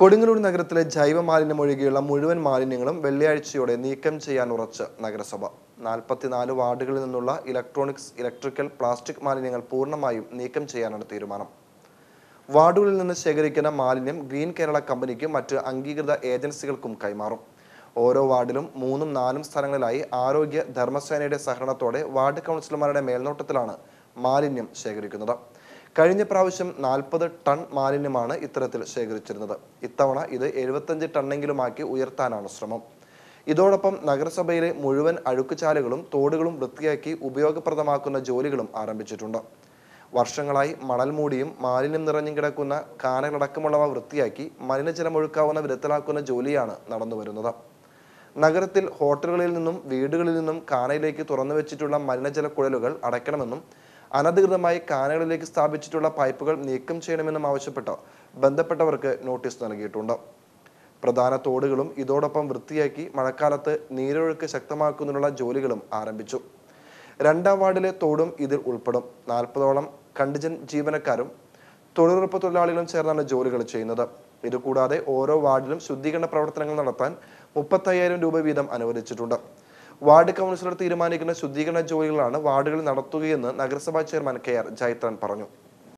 കൊടുങ്ങല്ലൂർ നഗരത്തിലെ ജൈവ മാലിന്യം ഒഴികെയുള്ള മുഴുവൻ മാലിന്യങ്ങളും വെള്ളിയാഴ്ചയോടെ നീക്കം ചെയ്യാൻ ഉറച്ച് നഗരസഭ. നാൽപ്പത്തിനാല് വാർഡുകളിൽ നിന്നുള്ള ഇലക്ട്രോണിക്സ് ഇലക്ട്രിക്കൽ പ്ലാസ്റ്റിക് മാലിന്യങ്ങൾ പൂർണമായും നീക്കം ചെയ്യാനാണ് തീരുമാനം. വാർഡുകളിൽ നിന്ന് ശേഖരിക്കുന്ന മാലിന്യം ഗ്രീൻ കേരള കമ്പനിക്കും മറ്റ് അംഗീകൃത ഏജൻസികൾക്കും കൈമാറും. ഓരോ വാർഡിലും മൂന്നും നാലും സ്ഥലങ്ങളിലായി ആരോഗ്യ ധർമ്മസേനയുടെ സഹകരണത്തോടെ വാർഡ് കൗൺസിലർമാരുടെ മേൽനോട്ടത്തിലാണ് മാലിന്യം ശേഖരിക്കുന്നത്. കഴിഞ്ഞ പ്രാവശ്യം നാൽപ്പത് ടൺ മാലിന്യമാണ് ഇത്തരത്തിൽ ശേഖരിച്ചിരുന്നത്. ഇത്തവണ ഇത് എഴുപത്തഞ്ച് ടണ്ണെങ്കിലുമാക്കി ഉയർത്താനാണ് ശ്രമം. ഇതോടൊപ്പം നഗരസഭയിലെ മുഴുവൻ അഴുക്കുചാലുകളും തോടുകളും വൃത്തിയാക്കി ഉപയോഗപ്രദമാക്കുന്ന ജോലികളും ആരംഭിച്ചിട്ടുണ്ട്. വർഷങ്ങളായി മണൽ മൂടിയും മാലിന്യം നിറഞ്ഞും കിടക്കുന്ന കാനകളടക്കമുള്ളവ വൃത്തിയാക്കി മലിനജലമൊഴുക്കാവുന്ന വിധത്തിലാക്കുന്ന ജോലിയാണ് നടന്നുവരുന്നത് നഗരത്തിൽ ഹോട്ടലുകളിൽ നിന്നും വീടുകളിൽ നിന്നും കാനയിലേക്ക് തുറന്നു വെച്ചിട്ടുള്ള മലിനജല കുഴലുകൾ അടയ്ക്കണമെന്നും അനധികൃതമായി കാനകളിലേക്ക് സ്ഥാപിച്ചിട്ടുള്ള പൈപ്പുകൾ നീക്കം ചെയ്യണമെന്നും ആവശ്യപ്പെട്ട് ബന്ധപ്പെട്ടവർക്ക് നോട്ടീസ് നൽകിയിട്ടുണ്ട്. പ്രധാന തോടുകളും ഇതോടൊപ്പം വൃത്തിയാക്കി മഴക്കാലത്ത് നീരൊഴുക്ക് ശക്തമാക്കുന്നതിനുള്ള ജോലികളും ആരംഭിച്ചു. രണ്ടാം വാർഡിലെ തോടും ഇതിൽ ഉൾപ്പെടും. നാൽപ്പതോളം കണ്ടിജൻ ജീവനക്കാരും തൊഴിലുറപ്പ് തൊഴിലാളികളും ചേർന്നാണ് ജോലികൾ ചെയ്യുന്നത്. ഇതുകൂടാതെ ഓരോ വാർഡിലും ശുദ്ധീകരണ പ്രവർത്തനങ്ങൾ നടത്താൻ മുപ്പത്തയ്യായിരം രൂപ വീതം അനുവദിച്ചിട്ടുണ്ട്. വാർഡ് കൗൺസിലർ തീരുമാനിക്കുന്ന ശുദ്ധീകരണ ജോലികളാണ് വാർഡുകളിൽ നടത്തുകയെന്ന് നഗരസഭാ ചെയർമാൻ കെ ആർ ജയത്രൻ പറഞ്ഞു.